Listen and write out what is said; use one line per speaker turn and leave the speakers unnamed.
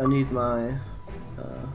I need my. Uh...